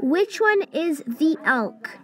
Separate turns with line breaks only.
Which one is the elk?